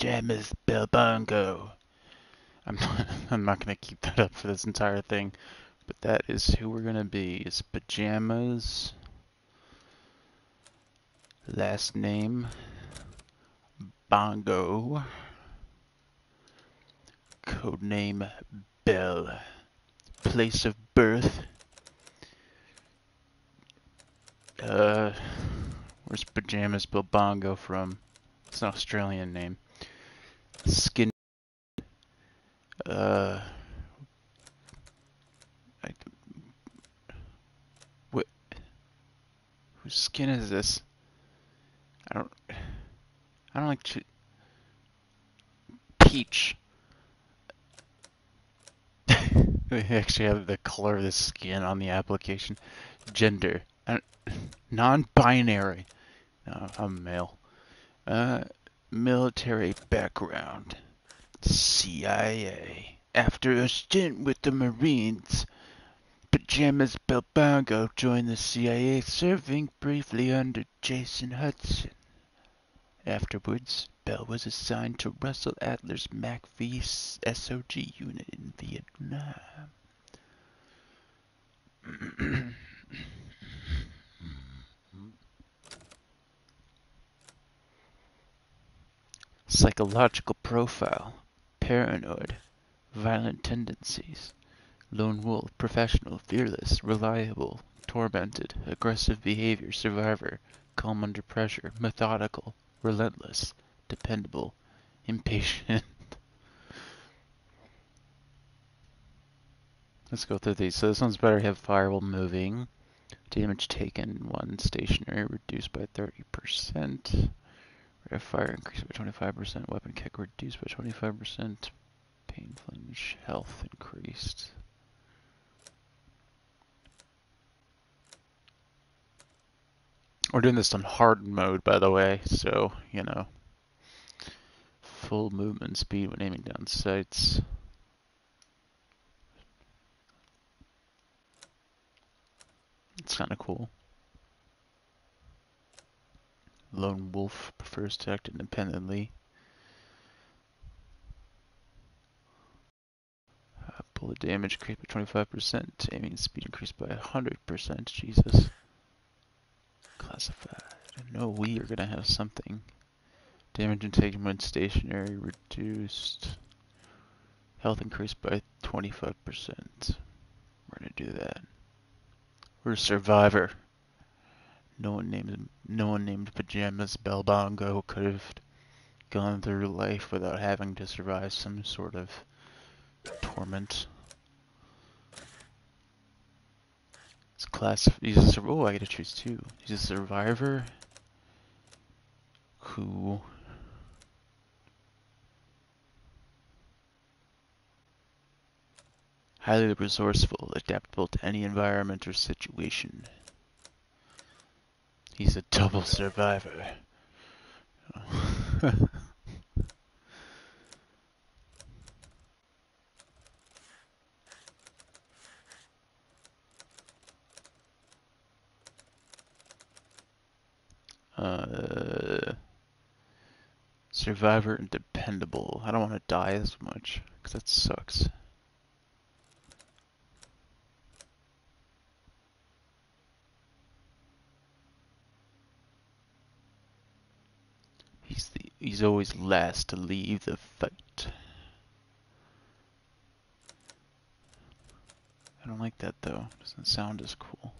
Pajamas Belbongo. I'm not, I'm not gonna keep that up for this entire thing, but that is who we're gonna be. Is Pajamas. Last name Bongo. Codename Bell. Place of birth. Uh, where's Pajamas Bill Bongo from? It's an Australian name. Skin. Uh. I, what? Whose skin is this? I don't. I don't like. to. Peach. they actually have the color of the skin on the application. Gender. Non-binary. No, I'm male. Uh, military background. CIA. After a stint with the Marines, Pajamas Belbongo joined the CIA, serving briefly under Jason Hudson. Afterwards, Bell was assigned to Russell Adler's MACV SOG unit in Vietnam. Psychological profile paranoid, violent tendencies, lone wolf, professional, fearless, reliable, tormented, aggressive behavior, survivor, calm under pressure, methodical, relentless, dependable, impatient. Let's go through these. So this one's better have firewall moving. Damage taken, one stationary reduced by 30%. Fire increased by 25%. Weapon kick reduced by 25%. Pain flinch, health increased. We're doing this on hard mode, by the way, so, you know, full movement speed when aiming down sights. It's kind of cool. Lone Wolf prefers to act independently. Uh, bullet damage increased by 25%, aiming speed increased by 100%, Jesus. Classified. I know we are gonna have something. Damage intake when stationary reduced. Health increased by 25%. We're gonna do that. We're a survivor. No one named no one named Pajamas Belbongo could have gone through life without having to survive some sort of torment. It's class. He's a oh, I get to choose two. He's a survivor who highly resourceful, adaptable to any environment or situation. He's a double survivor. uh, survivor and dependable. I don't want to die as much, because that sucks. He's the he's always last to leave the fight. I don't like that though. Doesn't sound as cool.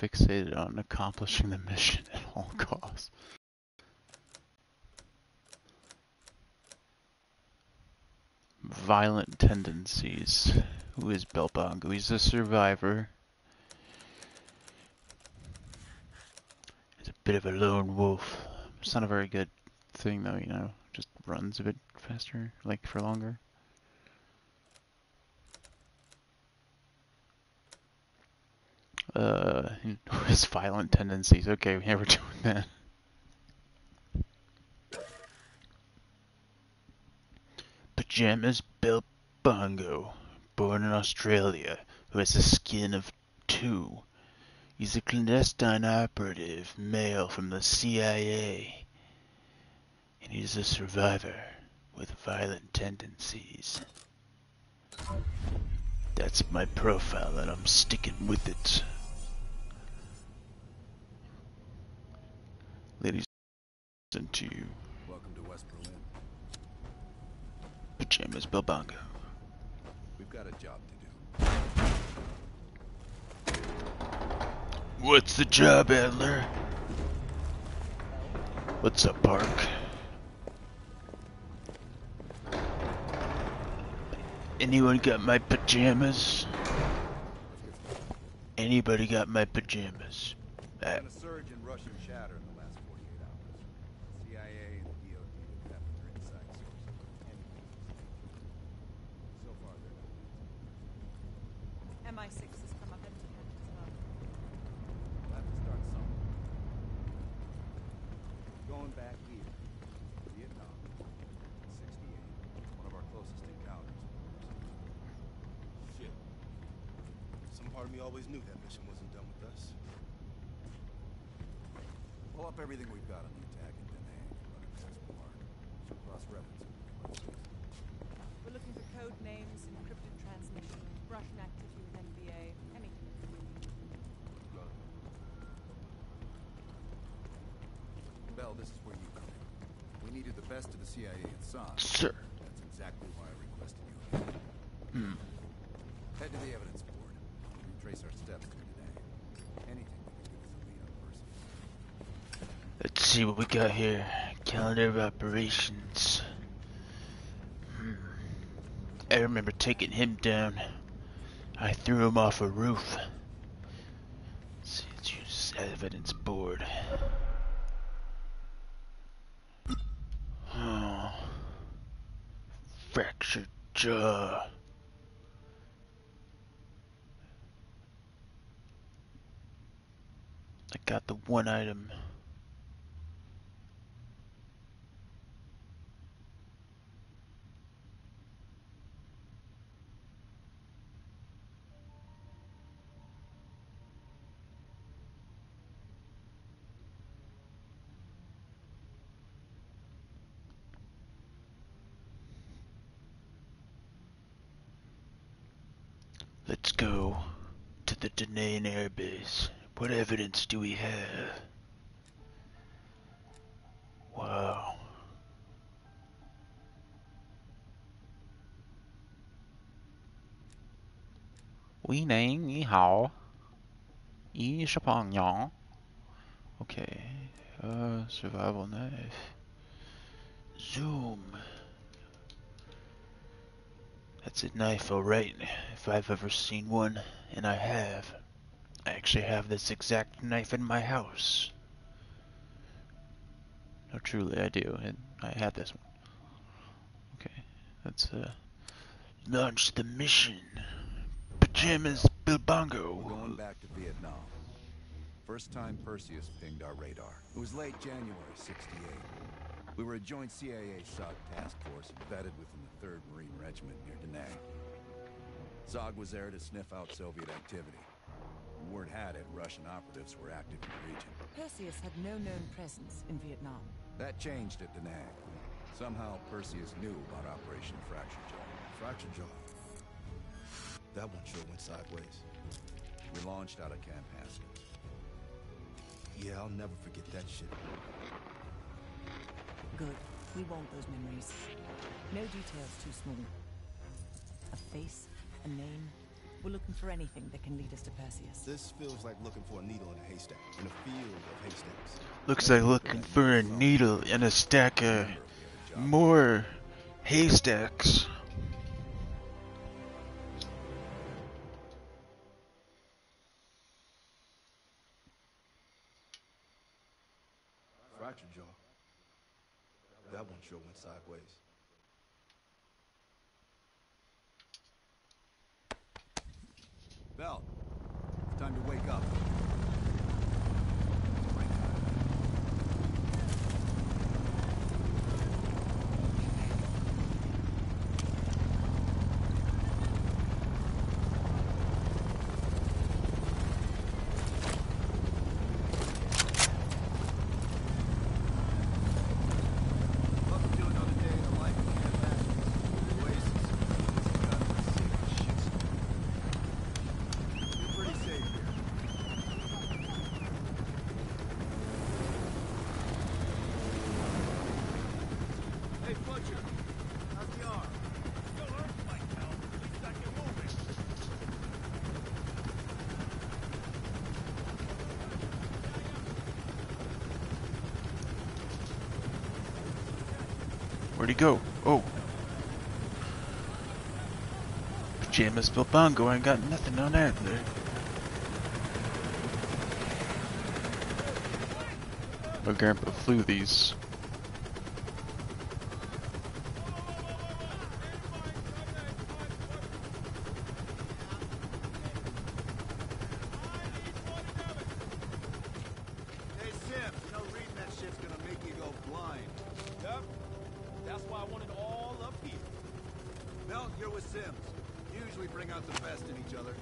Fixated on accomplishing the mission at all costs. Violent tendencies. Who is Belbongo? He's a survivor. He's a bit of a lone wolf. It's not a very good thing though, you know. Just runs a bit faster, like for longer. Uh, his violent tendencies. Okay, yeah, we're doing that. Pajamas Bill Bongo, born in Australia, who has the skin of two. He's a clandestine operative, male from the CIA. And he's a survivor with violent tendencies. That's my profile, and I'm sticking with it. To you, Welcome to West Berlin. Pajamas Bill We've got a job to do. What's the job, Adler? What's up, Park? Anyone got my pajamas? Anybody got my pajamas? Uh, Been a surge in Russian chatter in the last 48 hours. CIA and the DOD have tapped their inside sources. So far, they're not. MI6 has come up empty-handed as well. We'll have to start somewhere. Going back here, Vietnam, 68, one of our closest encounters. Shit. Some part of me always knew that mission wasn't done with us. Pull up everything we've got on the attack in Da Nang and run it past Park. She'll cross-reference it. We're looking for code names, encrypted transmission, Russian activity with NVA, anything. Bell, this is where you come in. We needed the best of the CIA and SOG. sir. That's exactly why I requested you. Hmm. Head to the evidence board. Retrace our steps through today. Anything that could give us a lead on Percy. Let's see what we got here. Calendar of operations. Hmm. I remember taking him down. I threw him off a roof. Let's see, let's use evidence board. Oh. Fractured jaw. I got the one item. Let's go to the Da Nang Air Base. What evidence do we have? Wow. We name ni hao. Yi Shapangyan. Okay. Uh, survival knife. Zoom. That's a knife, alright. If I've ever seen one, and I have. I actually have this exact knife in my house. No, truly, I do, and I have this one. Okay, let's uh, launch the mission. Pajamas We're going back to Vietnam. First time Perseus pinged our radar. It was late January 68. We were a joint CIA SOG task force embedded within the 3rd Marine Regiment near Da Nang. SOG was there to sniff out Soviet activity. Word had it Russian operatives were active in the region. Perseus had no known presence in Vietnam. That changed at Da Nang. Somehow Perseus knew about Operation Fracture Jaw. Fracture jaw. That one sure went sideways. We launched out of Camp Haskins. Yeah, I'll never forget that shit. Good. We want those memories. No details too small. A face, a name. We're looking for anything that can lead us to Perseus. This feels like looking for a needle in a haystack, in a field of haystacks. Looks like looking for a needle in a stack of Remember, we have a job. more haystacks. Sure went sideways. go. Oh. Pajamas Bilbongo ain't got nothing on that there. My grandpa flew these You're with Sims. Usually bring out the best in each other.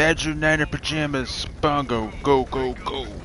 Badger Niner Pajamas. Bongo. Go, go, go.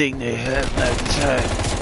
Everything they have that time.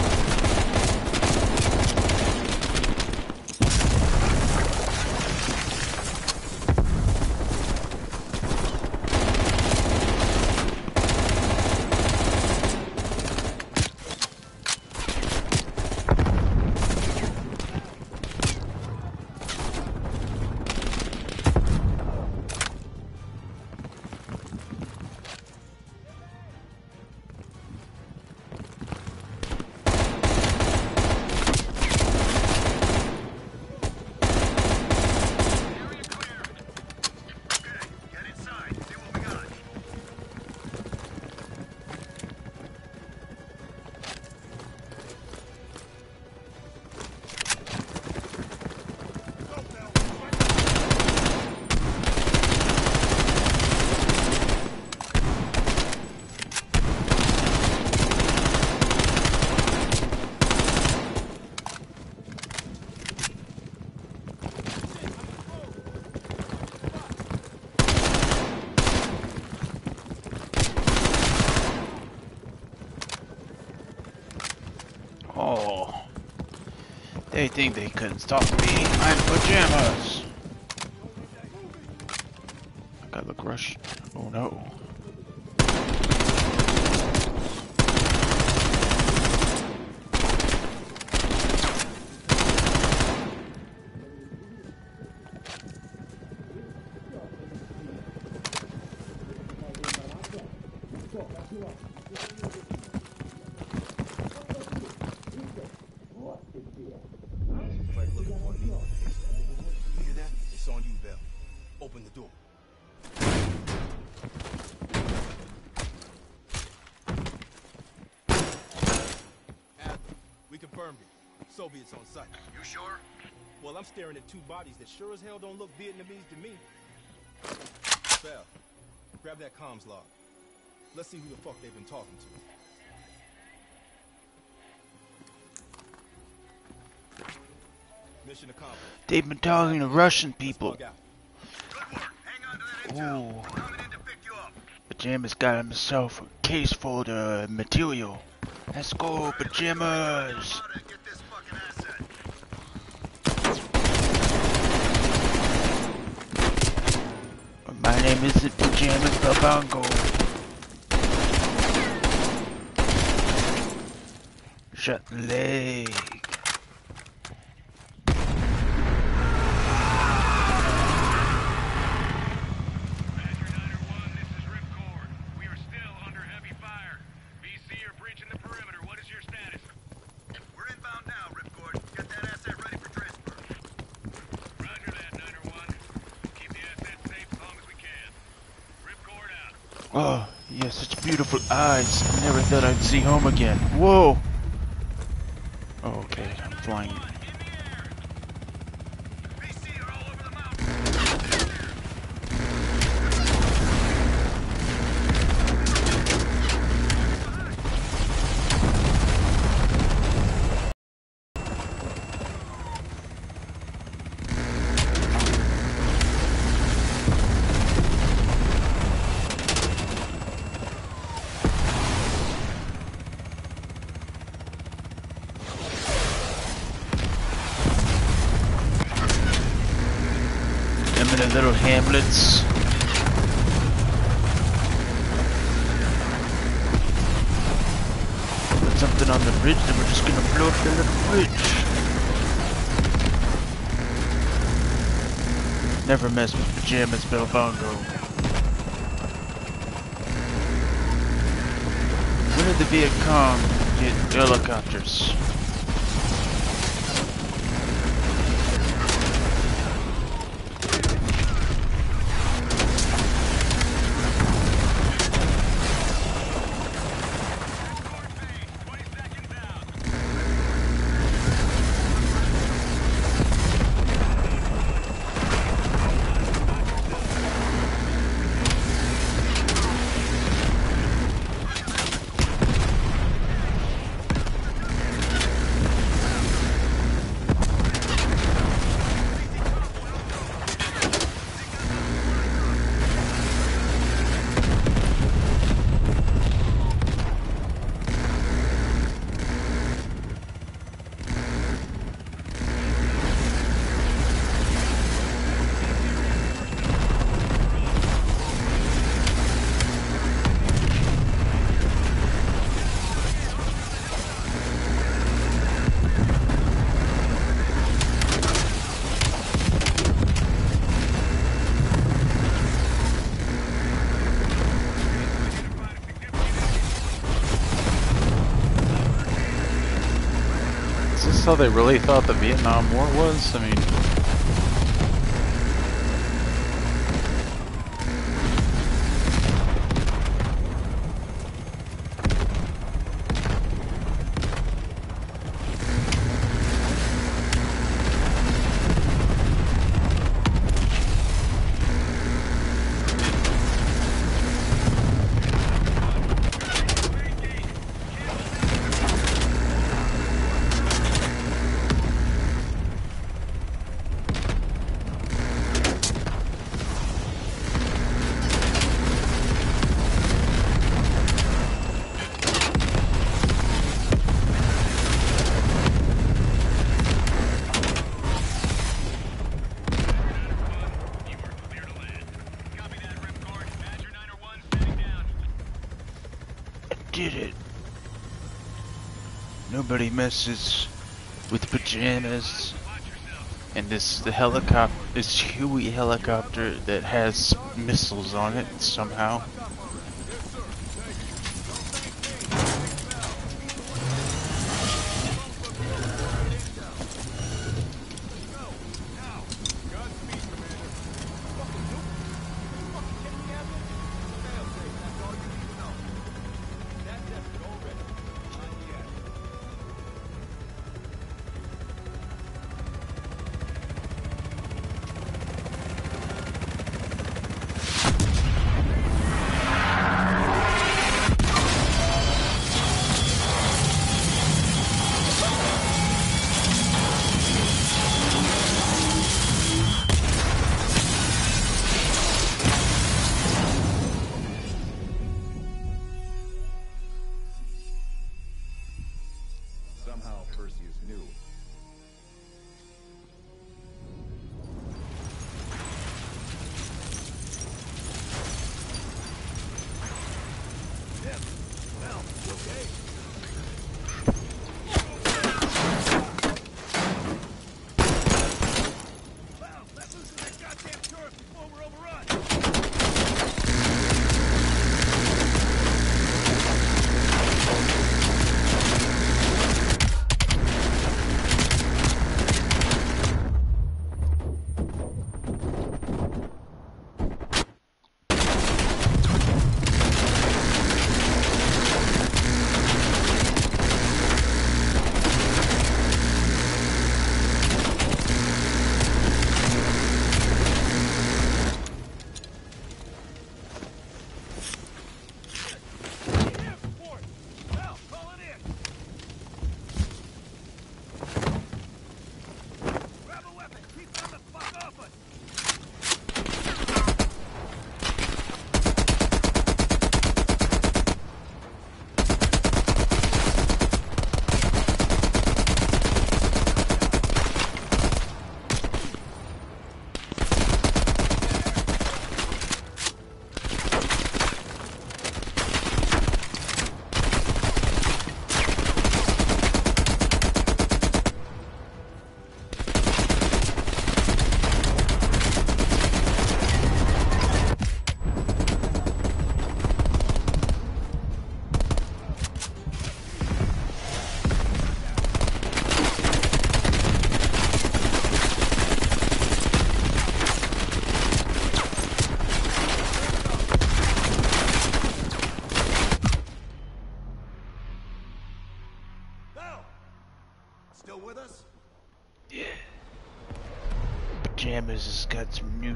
They couldn't stop me. I'm pajamas. I gotta look rush. Soviets on site. You sure? Well, I'm staring at two bodies that sure as hell don't look Vietnamese to me. Bell, grab that comms log. Let's see who the fuck they've been talking to. Mission accomplished. They've been talking to Russian people. log out. Good work. Hang on to that intel. Ooh. We're coming in to pick you up. Pajamas got himself a case full of uh, material. Let's go, pajamas. How to get this fucking asset. My name isn't Pajamas Babongo. Shut the leg. Badger 901, this is Ripcord. We are still under heavy fire. VC are breaching the perimeter. What is your status? We're inbound now, Ripcord. Get that asset ready for transfer. Roger that, 901. We'll keep the asset safe as long as we can. Ripcord out. Oh, you have such beautiful I never thought I'd see home again. Whoa. Oh, okay, I'm flying. In the air. VC are all over the mountain. Them in the little hamlets. Put something on the bridge, then we're just gonna blow up the little bridge. Never mess with pajamas, Belbongo. When did the Viet Cong get helicopters? How they really thought the Vietnam War was? I mean, Nobody messes with pajamas. And this the helicopter, this Huey helicopter that has missiles on it somehow. Perseus knew.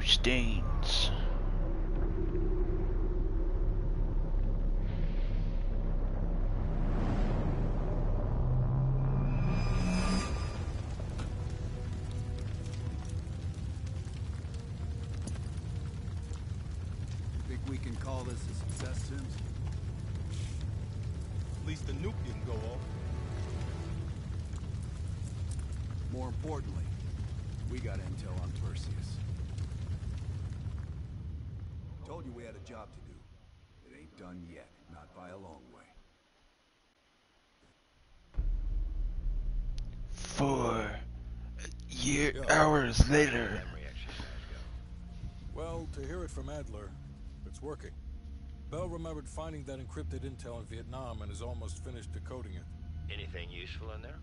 New stains. Think we can call this a success, Sims? At least the nuke didn't go off. More importantly, we got intel on Perseus. Told you we had a job to do. It ain't done yet, not by a long way. Four year hours later. Well, to hear it from Adler, it's working. Bell remembered finding that encrypted intel in Vietnam and is almost finished decoding it. Anything useful in there?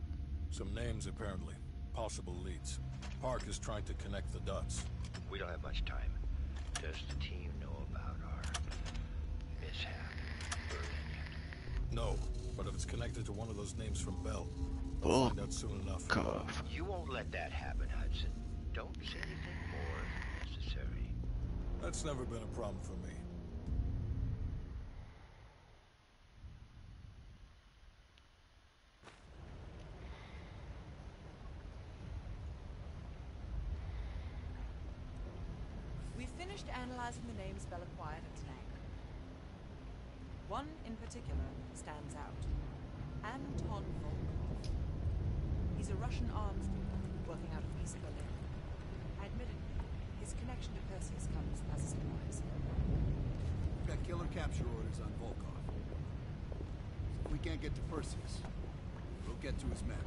Some names, apparently. Possible leads. Park is trying to connect the dots. We don't have much time. Does the team know about our mishap? Berlin? No, but if it's connected to one of those names from Bell, Oh, we'll find out soon enough. cough. You won't let that happen, Hudson. Don't say anything more than necessary. That's never been a problem for me. We've finished analyzing the names Bell acquired at Tank. One in particular stands out. Anton Volkov. He's a Russian arms dealer working out of East Berlin. Admittedly, his connection to Perseus comes as a surprise. We've got killer capture orders on Volkov. If we can't get to Perseus, we'll get to his men.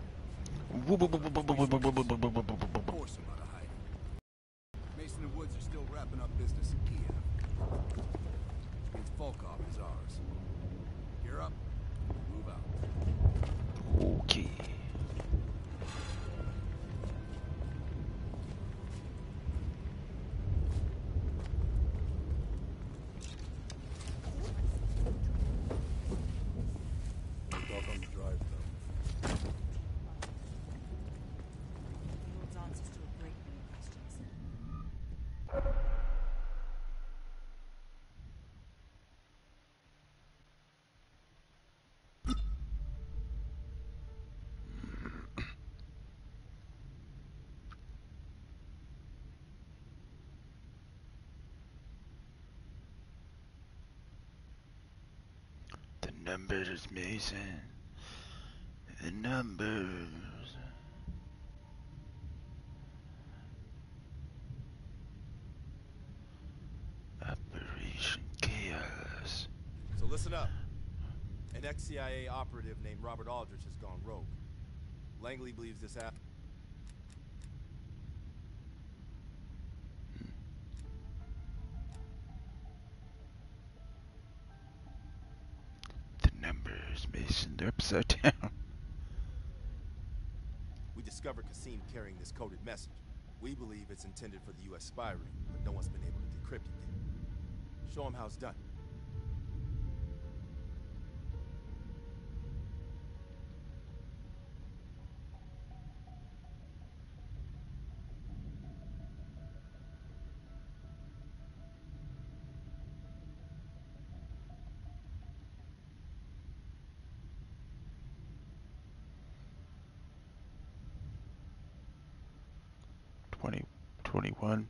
Numbers, Mason. The numbers. Operation Chaos. So listen up. An ex-CIA operative named Robert Aldrich has gone rogue. Langley believes this app. Discovered Kasim carrying this coded message. We believe it's intended for the U.S. spy ring, but no one's been able to decrypt it yet. Show him how it's done. Twenty, twenty-one,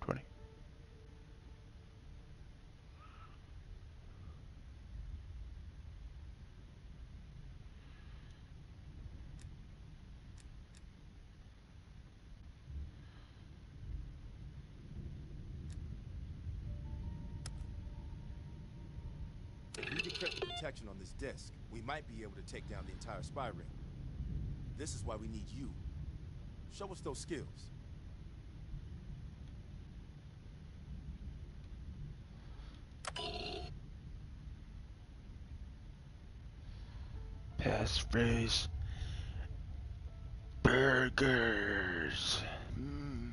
twenty. If we decrypt the protection on this disk, we might be able to take down the entire spy ring. This is why we need you. Show us those skills. Passphrase. Burgers. Mm.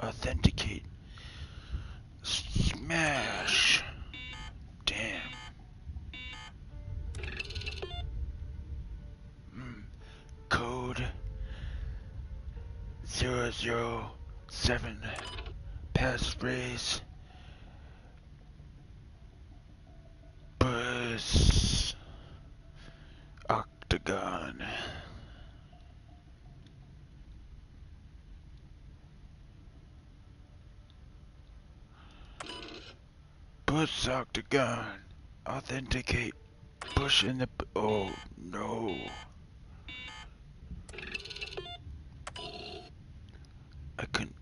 Authenticate. Smash. Damn. Mm. Code zero zero seven. Passphrase. Bus. Push octagon. Authenticate. Push in the. Oh no. I couldn't.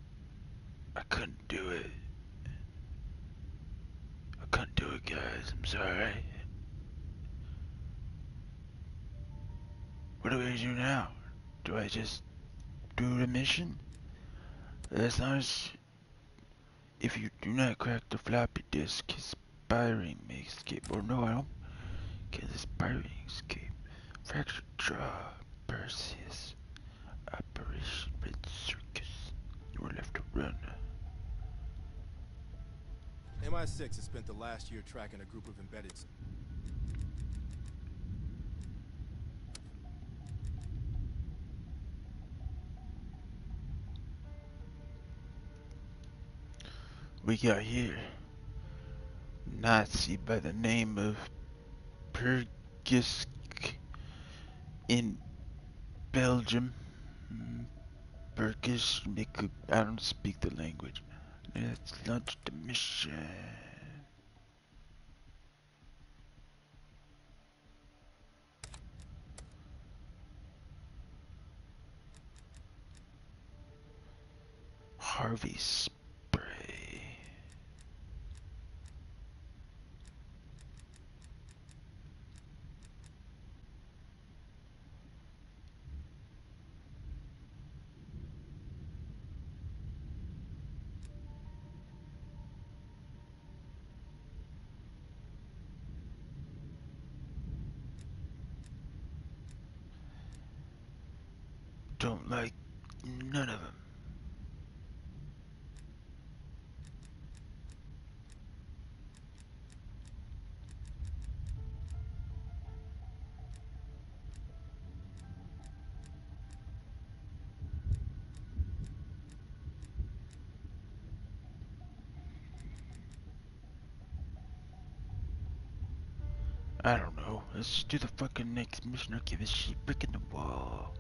I couldn't do it. I couldn't do it, guys. I'm sorry. What do I do now? Do I just do the mission? Long as if you do not crack the floppy disk, Spyring may escape. Or no, I don't get the Spyring escape. Fractured Jaw, Perseus, Operation Red Circus. You are left to run. MI6 has spent the last year tracking a group of embedded. We got here Nazi by the name of Pergisk in Belgium. Mm, I don't speak the language. Let's launch the mission. Harvey I don't know. Let's do the fucking next mission or give a shit brick in the wall.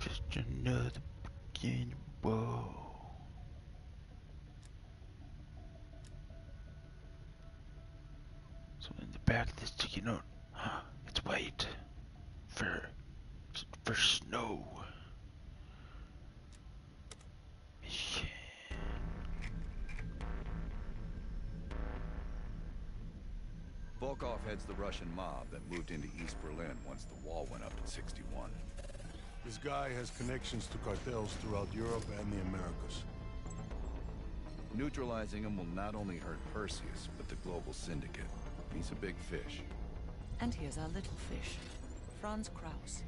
Just another brick in wall. So in the back this ticket note, oh, Russian mob that moved into East Berlin once the wall went up in 61. This guy has connections to cartels throughout Europe and the Americas. Neutralizing him will not only hurt Perseus, but the global syndicate. He's a big fish. And here's our little fish, Franz Kraus.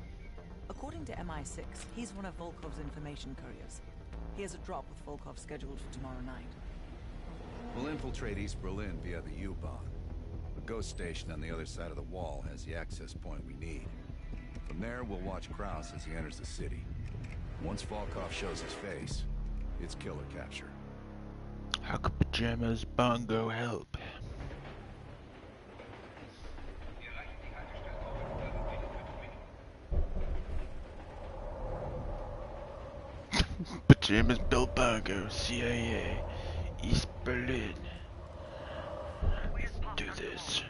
According to MI6, he's one of Volkov's information couriers. He has a drop with Volkov scheduled for tomorrow night. We'll infiltrate East Berlin via the U-Bahn. Ghost station on the other side of the wall has the access point we need. From there, we'll watch Kraus as he enters the city. Once Volkov shows his face, it's killer capture. How could pajamas bongo help? pajamas Bell Bongo, CIA, East Berlin. Let's do this.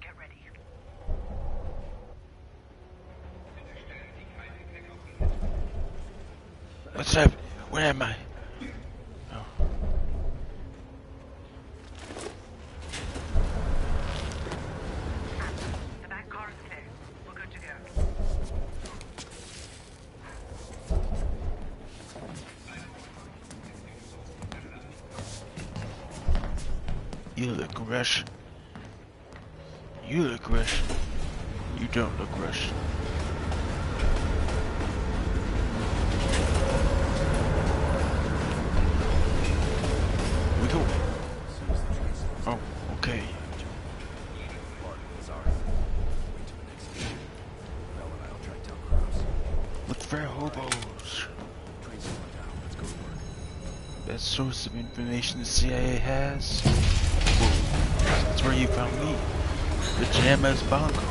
Get ready. What's up? Where am I? You look Russian. You look Russian. You don't look Russian. Information the CIA has. Whoa. That's where you found me. Pajamas Bongo. Careful.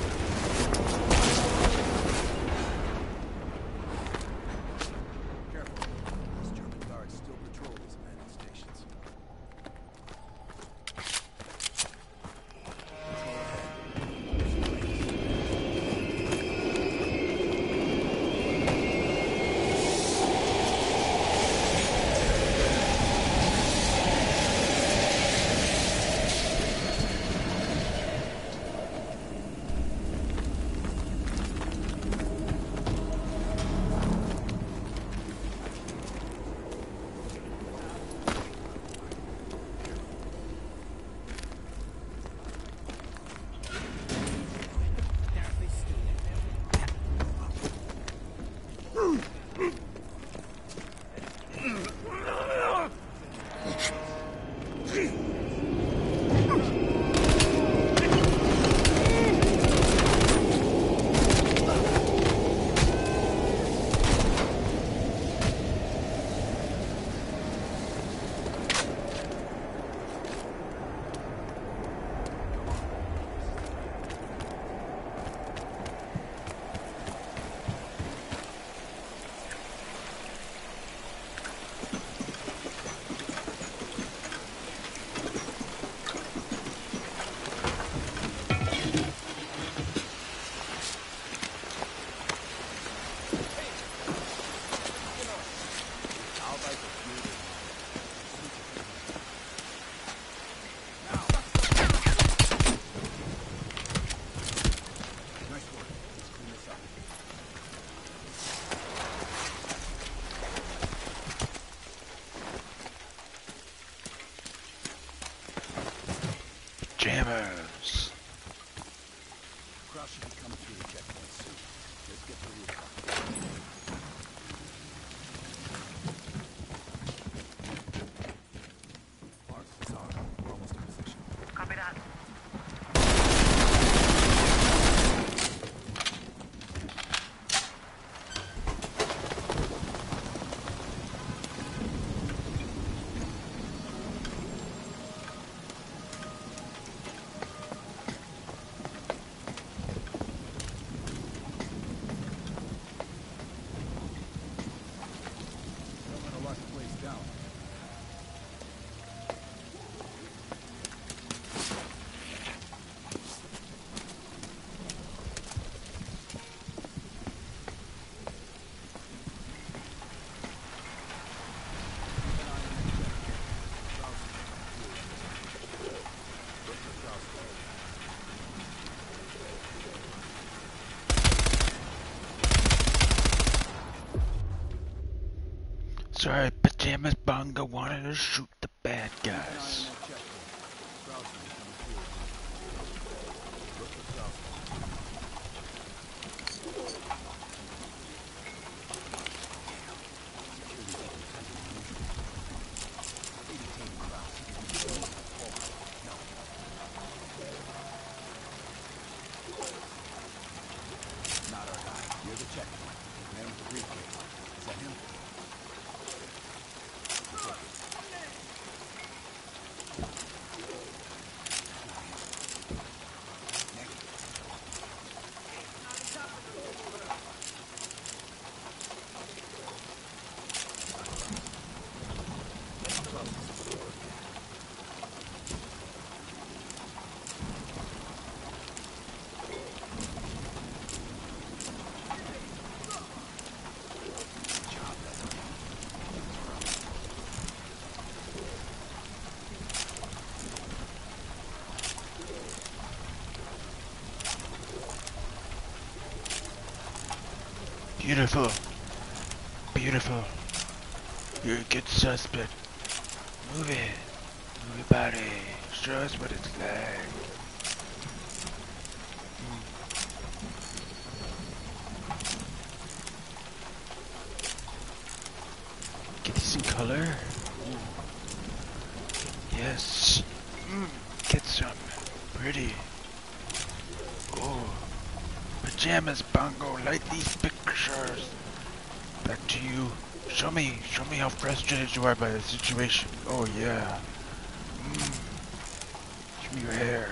Pajamas wanted to shoot the bad guys. Beautiful. Beautiful. You're a good suspect. Move it. Move your body. Show us what it's like. Get this in color. Yes. Mm. Get some. Pretty. Oh. Pajamas, Bongo, like these pictures. Back to you. Show me, show me how frustrated you are by the situation. Oh yeah. Mm. Show me your hair.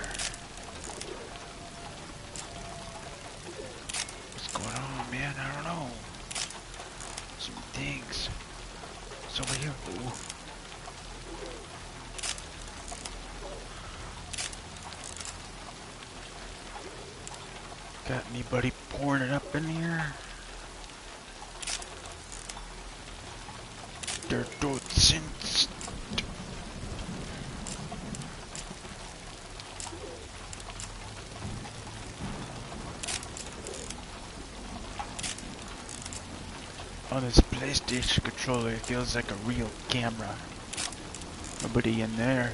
What's going on, man? I don't know. Some things. It's over here. Ooh. Got anybody pouring it up in here? On this PlayStation controller, it feels like a real camera. Nobody in there.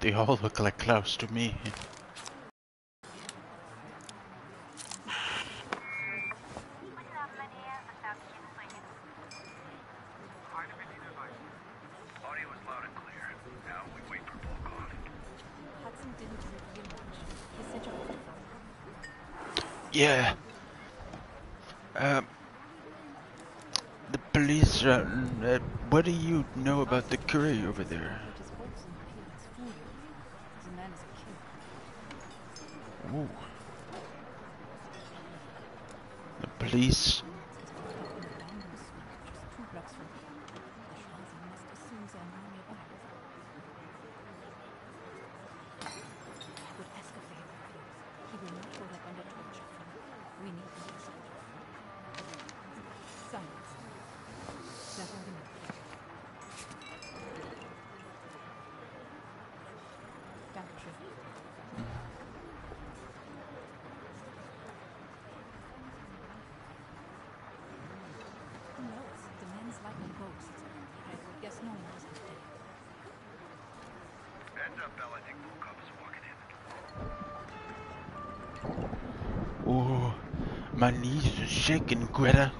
they all look like Klaus to me. What do you know about the curry over there? Ooh. The police My knees are shaking, Greta.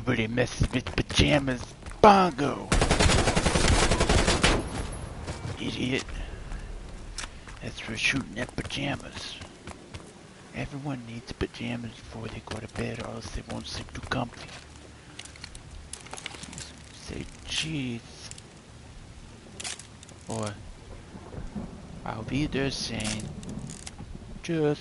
Nobody messes with pajamas. Bongo! Idiot. That's for shooting at pajamas. Everyone needs pajamas before they go to bed or else they won't sleep too comfy. Say cheese. Or I'll be there saying just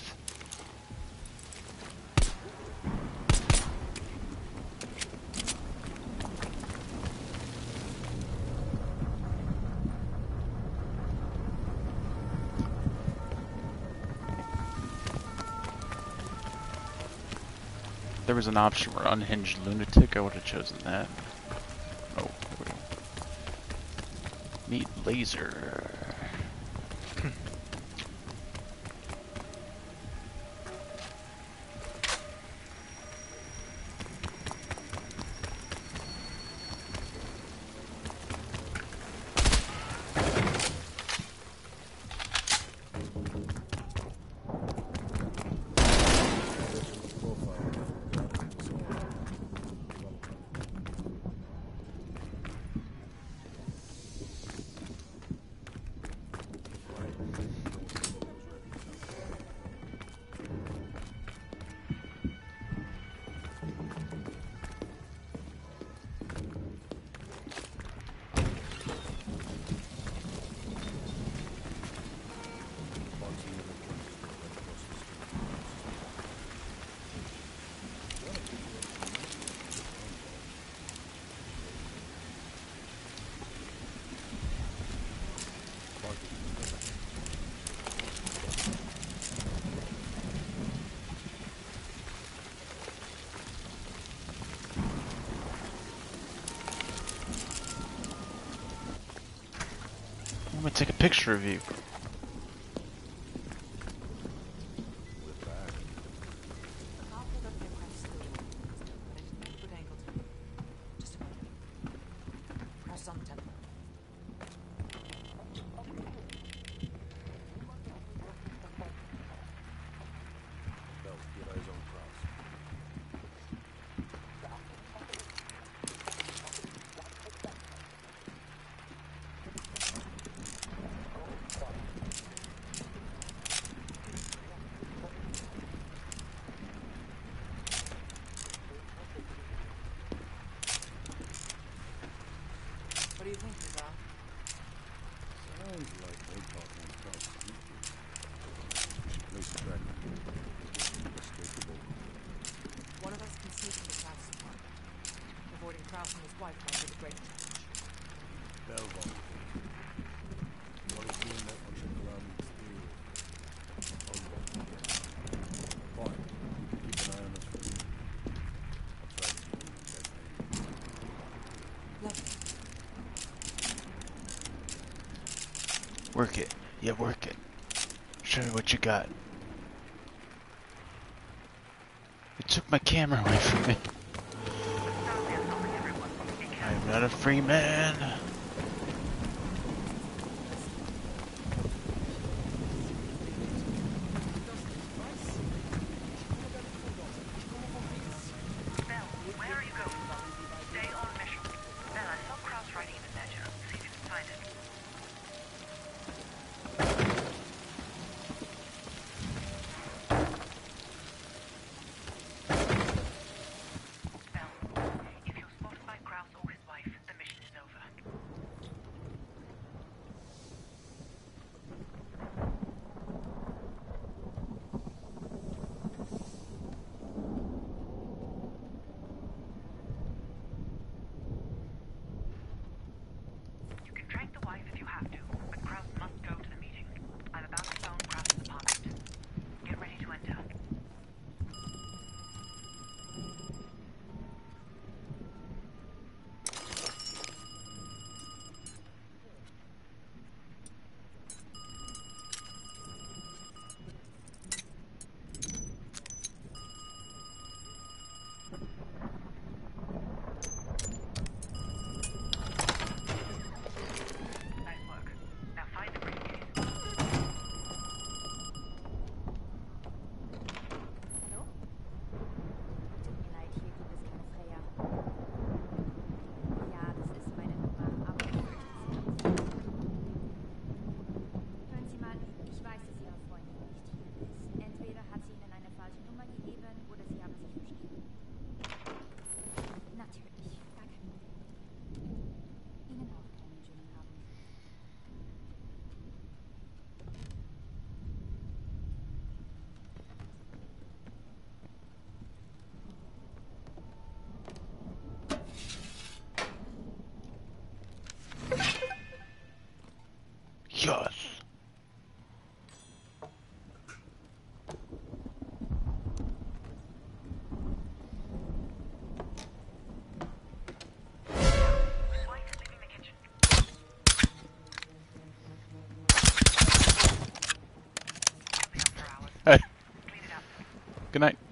was an option for unhinged lunatic, I would have chosen that. Oh. Meet laser. Take a picture of you. I'll hold up your quite slowly. But I didn't have a good angle to it. Just a moment. Press on the temple. Bell, get eyes on Kraus. What do you think, Rizal? Sounds like they talk on Kraus' future. We should place a track on him. Inescapable. One of us can sneak into Kraus' apartment. Avoiding Kraus and his wife might be the great challenge. Bell volunteered. What is doing that on Shakalami exterior? Fine. Keep an eye on us for me. I'll try to keep him in check. Lovely. Work it. Yeah, work it. Show me you got. You took my camera away from me. I'm not a free man. Good night.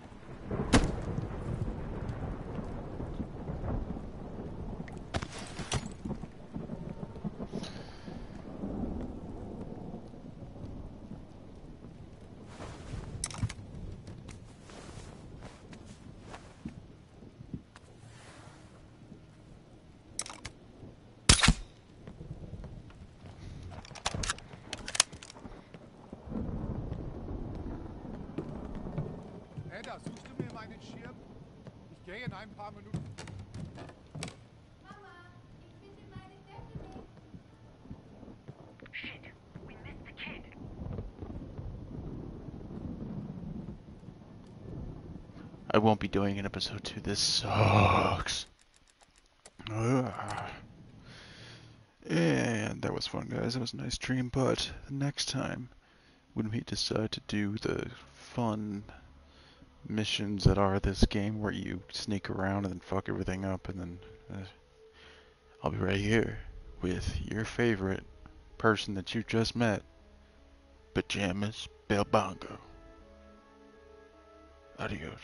Ada, suchst du mir meinen Schirm? Ich gehe in ein paar Minuten. Shit, we missed the kid. I won't be doing an episode two. This sucks. Ugh. And that was fun, guys. That was a nice dream. But next time, when we decide to do the fun missions that are this game, where you sneak around and fuck everything up, and then uh, I'll be right here with your favorite person that you just met, Pajamas Bell Bongo. Adios.